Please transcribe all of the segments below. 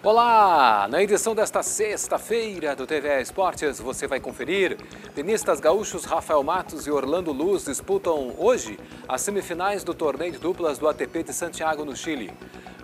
Olá! Na edição desta sexta-feira do TV Esportes, você vai conferir. Tenistas gaúchos Rafael Matos e Orlando Luz disputam hoje as semifinais do torneio de duplas do ATP de Santiago, no Chile.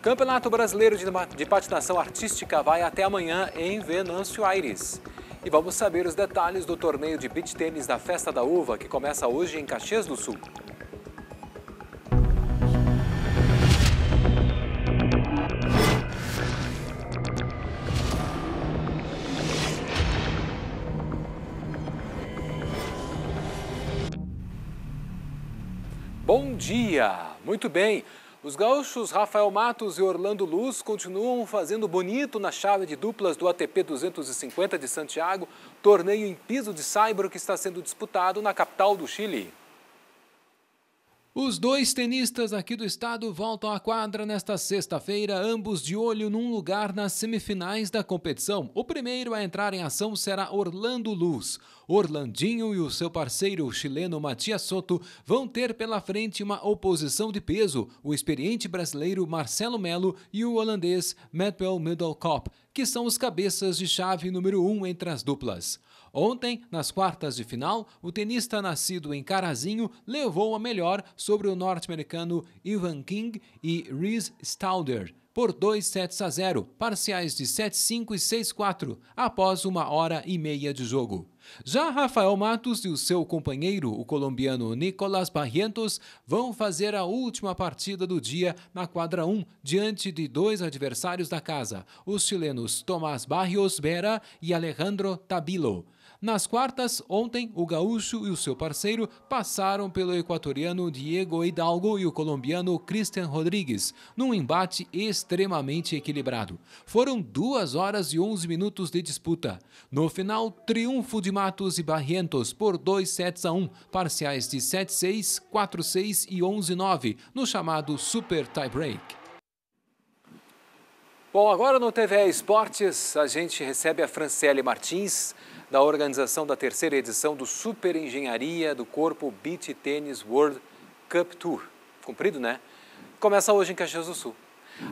Campeonato Brasileiro de Patinação Artística vai até amanhã em Venâncio Aires. E vamos saber os detalhes do torneio de beach tênis da Festa da Uva, que começa hoje em Caxias do Sul. Dia! Muito bem. Os gaúchos Rafael Matos e Orlando Luz continuam fazendo bonito na chave de duplas do ATP 250 de Santiago, torneio em piso de saibro que está sendo disputado na capital do Chile. Os dois tenistas aqui do estado voltam à quadra nesta sexta-feira, ambos de olho num lugar nas semifinais da competição. O primeiro a entrar em ação será Orlando Luz. Orlandinho e o seu parceiro o chileno Matias Soto vão ter pela frente uma oposição de peso, o experiente brasileiro Marcelo Melo e o holandês Matwell Middlecop, que são os cabeças de chave número um entre as duplas. Ontem, nas quartas de final, o tenista nascido em Carazinho levou a melhor sobre o norte-americano Ivan King e Reese Stauder por 2 sets a 0, parciais de 7-5 e 6-4, após uma hora e meia de jogo. Já Rafael Matos e o seu companheiro, o colombiano Nicolas Barrientos, vão fazer a última partida do dia na quadra 1, diante de dois adversários da casa, os chilenos Tomás Barrios Vera e Alejandro Tabilo. Nas quartas, ontem, o gaúcho e o seu parceiro passaram pelo equatoriano Diego Hidalgo e o colombiano Christian Rodrigues, num embate extremamente equilibrado. Foram duas horas e 11 minutos de disputa. No final, triunfo de Matos e Barrientos por 2 sets a 1, parciais de 7-6, 4-6 e 11-9, no chamado Super Tiebreak. Bom, agora no TV Esportes a gente recebe a Franciele Martins, da organização da terceira edição do Super Engenharia do Corpo Beach Tennis World Cup Tour. Cumprido, né? Começa hoje em Caxias do Sul.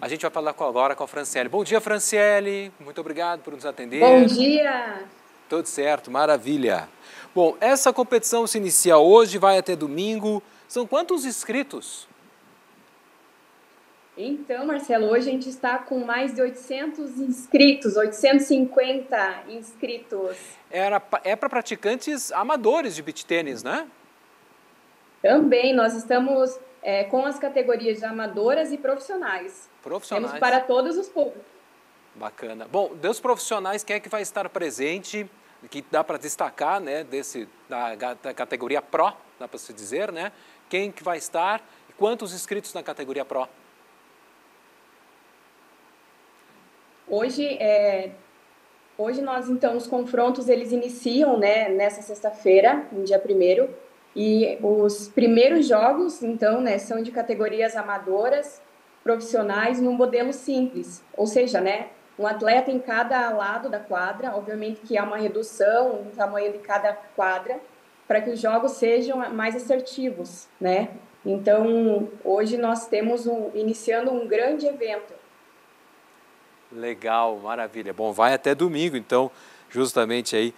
A gente vai falar agora com a Franciele. Bom dia, Franciele. Muito obrigado por nos atender. Bom dia. Tudo certo, maravilha. Bom, essa competição se inicia hoje, vai até domingo. São quantos inscritos? Então, Marcelo, hoje a gente está com mais de 800 inscritos, 850 inscritos. Era, é para praticantes amadores de beach tênis, né? Também, nós estamos é, com as categorias de amadoras e profissionais. Profissionais. Temos para todos os públicos. Bacana. Bom, dos profissionais, quem é que vai estar presente, que dá para destacar, né, desse, da, da categoria Pro, dá para se dizer, né? Quem que vai estar e quantos inscritos na categoria Pro? Hoje, é, hoje nós, então, os confrontos, eles iniciam, né, nessa sexta-feira, no dia primeiro, e os primeiros jogos, então, né, são de categorias amadoras, profissionais, num modelo simples, ou seja, né, um atleta em cada lado da quadra, obviamente que há uma redução no tamanho de cada quadra, para que os jogos sejam mais assertivos, né? Então, hoje nós temos um, iniciando um grande evento, Legal, maravilha. Bom, vai até domingo, então, justamente aí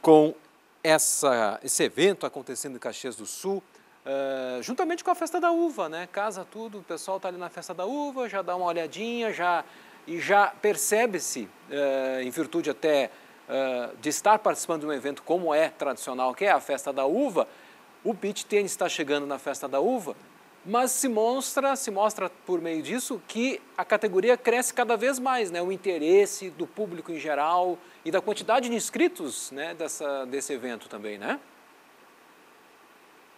com essa, esse evento acontecendo em Caxias do Sul, uh, juntamente com a festa da uva, né? Casa tudo, o pessoal está ali na festa da uva, já dá uma olhadinha, já e já percebe-se, uh, em virtude até uh, de estar participando de um evento como é tradicional, que é a festa da uva, o beach tennis está chegando na festa da uva, mas se mostra, se mostra por meio disso que a categoria cresce cada vez mais, né? O interesse do público em geral e da quantidade de inscritos, né? Dessa, desse evento também, né?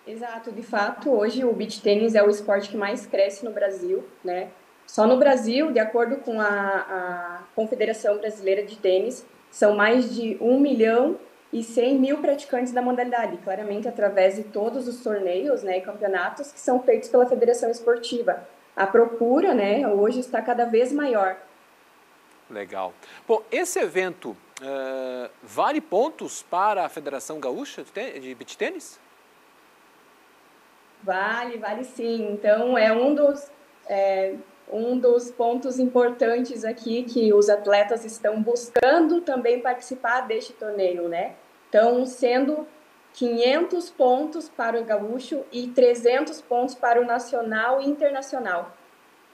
Exato, de fato, hoje o beach tênis é o esporte que mais cresce no Brasil, né? Só no Brasil, de acordo com a, a Confederação Brasileira de Tênis, são mais de 1 milhão e 100 mil praticantes da modalidade, claramente através de todos os torneios né, e campeonatos que são feitos pela Federação Esportiva. A procura né, hoje está cada vez maior. Legal. Bom, esse evento uh, vale pontos para a Federação Gaúcha de Beach Tênis? Vale, vale sim. Então, é um dos... É, um dos pontos importantes aqui que os atletas estão buscando também participar deste torneio, né? Então, sendo 500 pontos para o gaúcho e 300 pontos para o nacional e internacional.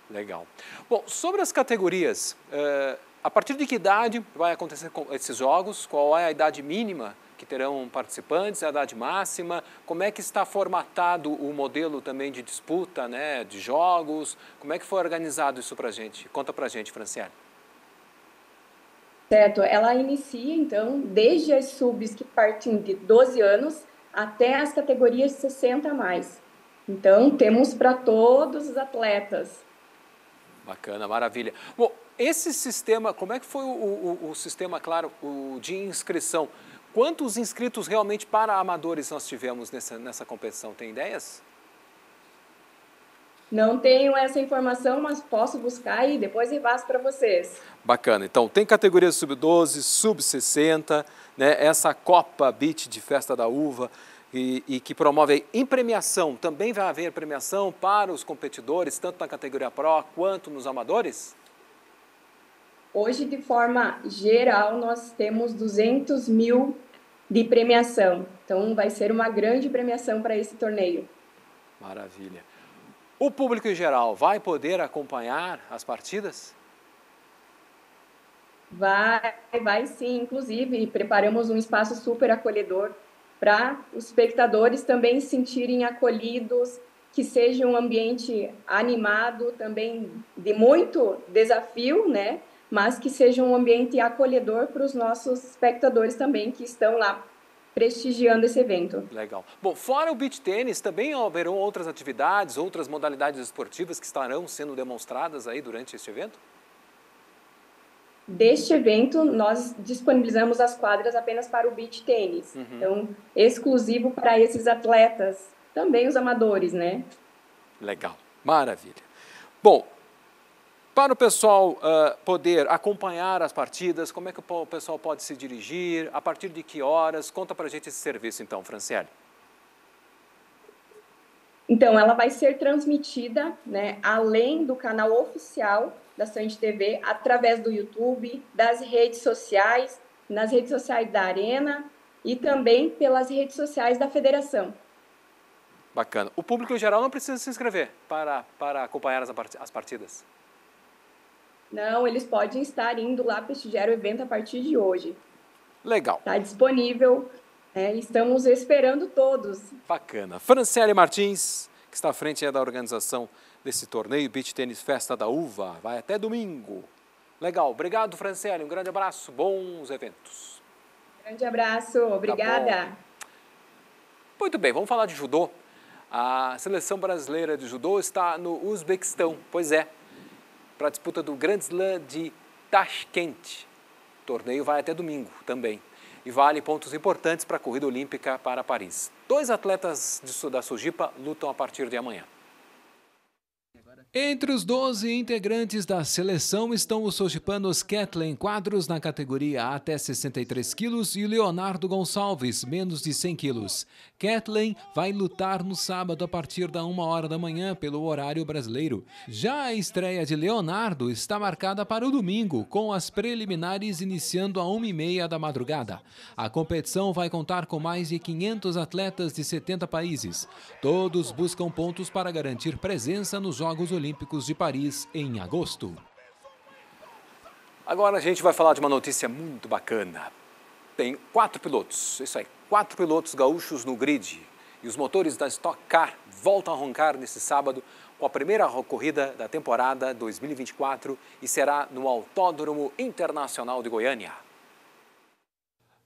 Legal. Bom, sobre as categorias, uh, a partir de que idade vai acontecer esses jogos? Qual é a idade mínima que terão participantes, a idade máxima? Como é que está formatado o modelo também de disputa, né, de jogos? Como é que foi organizado isso para a gente? Conta para a gente, Franciane. Certo, ela inicia então desde as subs que partem de 12 anos até as categorias 60 a mais. Então temos para todos os atletas. Bacana, maravilha. Bom, esse sistema, como é que foi o, o, o sistema, claro, o de inscrição? Quantos inscritos realmente para amadores nós tivemos nessa, nessa competição? Tem ideias? Não tenho essa informação, mas posso buscar e depois repasso para vocês. Bacana. Então, tem categoria sub-12, sub-60, né? essa Copa Beach de Festa da Uva, e, e, que promove em premiação. Também vai haver premiação para os competidores, tanto na categoria Pro quanto nos amadores? Hoje, de forma geral, nós temos 200 mil de premiação. Então, vai ser uma grande premiação para esse torneio. Maravilha. O público em geral vai poder acompanhar as partidas? Vai, vai sim. Inclusive, preparamos um espaço super acolhedor para os espectadores também se sentirem acolhidos, que seja um ambiente animado, também de muito desafio, né? Mas que seja um ambiente acolhedor para os nossos espectadores também que estão lá prestigiando esse evento. Legal. Bom, fora o beach tênis, também haverão outras atividades, outras modalidades esportivas que estarão sendo demonstradas aí durante este evento? Deste evento, nós disponibilizamos as quadras apenas para o beach tênis. Uhum. Então, exclusivo para esses atletas, também os amadores, né? Legal. Maravilha. Bom, para o pessoal uh, poder acompanhar as partidas, como é que o pessoal pode se dirigir? A partir de que horas? Conta para a gente esse serviço, então, Franciele. Então, ela vai ser transmitida, né, além do canal oficial da Sante TV, através do YouTube, das redes sociais, nas redes sociais da Arena e também pelas redes sociais da Federação. Bacana. O público em geral não precisa se inscrever para, para acompanhar as partidas? Não, eles podem estar indo lá prestigiar o evento a partir de hoje. Legal. Está disponível. É, estamos esperando todos. Bacana. Franciele Martins, que está à frente da organização desse torneio Beach Tênis Festa da Uva. Vai até domingo. Legal. Obrigado, Franciele. Um grande abraço. Bons eventos. Grande abraço. Obrigada. Tá Muito bem, vamos falar de judô. A seleção brasileira de judô está no Uzbequistão. Pois é, para a disputa do Grand Slam de Tashkent. O torneio vai até domingo também e vale pontos importantes para a corrida olímpica para Paris. Dois atletas da Sujipa lutam a partir de amanhã. Entre os 12 integrantes da seleção estão os sojipanos Kathleen Quadros na categoria até 63 quilos e Leonardo Gonçalves, menos de 100 quilos. Kathleen vai lutar no sábado a partir da 1 hora da manhã pelo horário brasileiro. Já a estreia de Leonardo está marcada para o domingo, com as preliminares iniciando a 1h30 da madrugada. A competição vai contar com mais de 500 atletas de 70 países. Todos buscam pontos para garantir presença nos Jogos Olímpicos de Paris em agosto. Agora a gente vai falar de uma notícia muito bacana. Tem quatro pilotos, isso aí, quatro pilotos gaúchos no grid. E os motores da Stock Car voltam a roncar nesse sábado com a primeira corrida da temporada 2024 e será no Autódromo Internacional de Goiânia.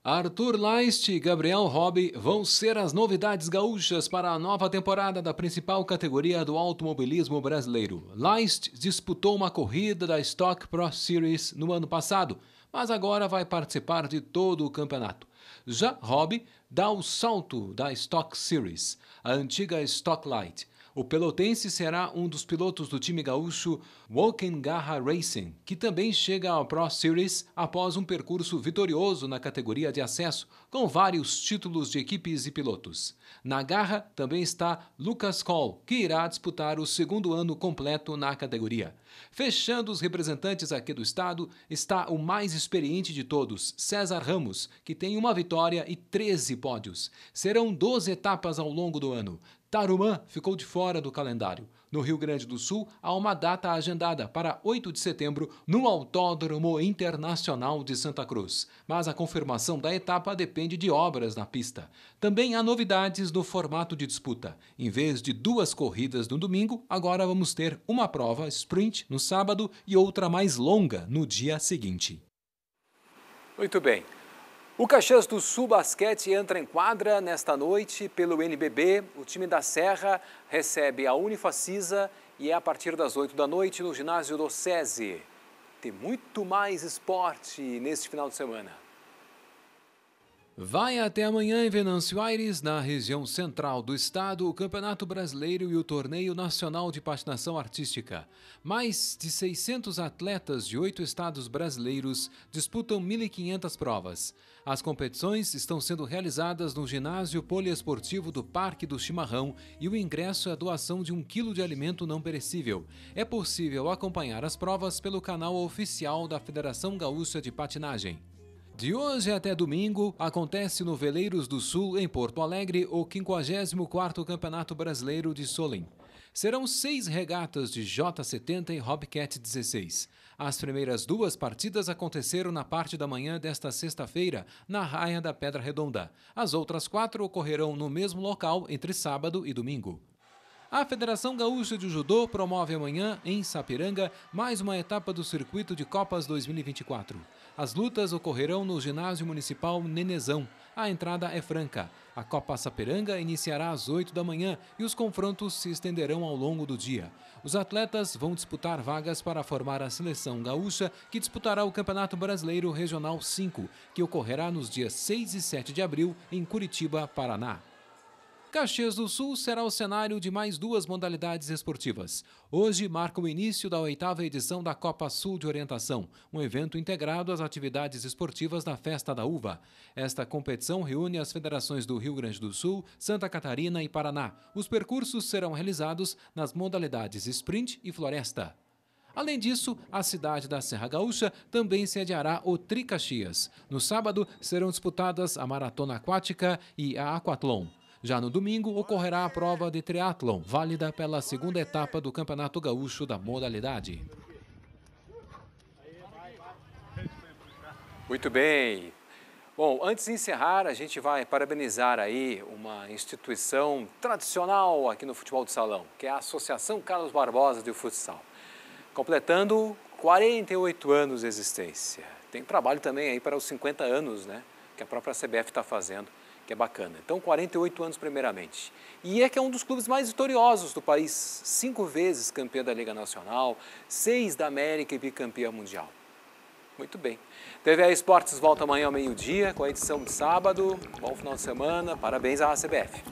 Arthur Leist e Gabriel Hobby vão ser as novidades gaúchas para a nova temporada da principal categoria do automobilismo brasileiro. Leist disputou uma corrida da Stock Pro Series no ano passado, mas agora vai participar de todo o campeonato. Já Hobby dá o salto da Stock Series, a antiga Stock Light. O pelotense será um dos pilotos do time gaúcho Walken Garra Racing, que também chega ao Pro Series após um percurso vitorioso na categoria de acesso, com vários títulos de equipes e pilotos. Na Garra também está Lucas Cole, que irá disputar o segundo ano completo na categoria. Fechando os representantes aqui do estado está o mais experiente de todos, César Ramos, que tem uma vitória e 13 pódios. Serão 12 etapas ao longo do ano. Tarumã ficou de fora do calendário. No Rio Grande do Sul, há uma data agendada para 8 de setembro no Autódromo Internacional de Santa Cruz. Mas a confirmação da etapa depende de obras na pista. Também há novidades no formato de disputa. Em vez de duas corridas no domingo, agora vamos ter uma prova sprint no sábado e outra mais longa no dia seguinte. Muito bem. O Caxias do Sul Basquete entra em quadra nesta noite pelo NBB. O time da Serra recebe a Unifacisa e é a partir das 8 da noite no ginásio do SESI. Tem muito mais esporte neste final de semana. Vai até amanhã em Venâncio Aires, na região central do estado, o Campeonato Brasileiro e o Torneio Nacional de Patinação Artística. Mais de 600 atletas de oito estados brasileiros disputam 1.500 provas. As competições estão sendo realizadas no ginásio poliesportivo do Parque do Chimarrão e o ingresso é a doação de um quilo de alimento não perecível. É possível acompanhar as provas pelo canal oficial da Federação Gaúcha de Patinagem. De hoje até domingo, acontece no Veleiros do Sul, em Porto Alegre, o 54º Campeonato Brasileiro de Solim. Serão seis regatas de J70 e Hobcat 16. As primeiras duas partidas aconteceram na parte da manhã desta sexta-feira, na Raia da Pedra Redonda. As outras quatro ocorrerão no mesmo local entre sábado e domingo. A Federação Gaúcha de Judô promove amanhã, em Sapiranga, mais uma etapa do Circuito de Copas 2024. As lutas ocorrerão no Ginásio Municipal Nenezão. A entrada é franca. A Copa Sapiranga iniciará às 8 da manhã e os confrontos se estenderão ao longo do dia. Os atletas vão disputar vagas para formar a seleção gaúcha, que disputará o Campeonato Brasileiro Regional 5, que ocorrerá nos dias 6 e 7 de abril em Curitiba, Paraná. Caxias do Sul será o cenário de mais duas modalidades esportivas. Hoje marca o início da oitava edição da Copa Sul de Orientação, um evento integrado às atividades esportivas da Festa da Uva. Esta competição reúne as federações do Rio Grande do Sul, Santa Catarina e Paraná. Os percursos serão realizados nas modalidades sprint e floresta. Além disso, a cidade da Serra Gaúcha também sediará o Tricaxias. No sábado serão disputadas a maratona aquática e a aquatlon. Já no domingo, ocorrerá a prova de triatlon, válida pela segunda etapa do Campeonato Gaúcho da modalidade. Muito bem. Bom, antes de encerrar, a gente vai parabenizar aí uma instituição tradicional aqui no futebol de salão, que é a Associação Carlos Barbosa de Futsal, completando 48 anos de existência. Tem trabalho também aí para os 50 anos, né, que a própria CBF está fazendo que é bacana. Então, 48 anos primeiramente. E é que é um dos clubes mais vitoriosos do país, cinco vezes campeão da Liga Nacional, seis da América e bicampeão mundial. Muito bem. TVA Esportes volta amanhã ao meio-dia com a edição de sábado. Bom final de semana. Parabéns à CBF.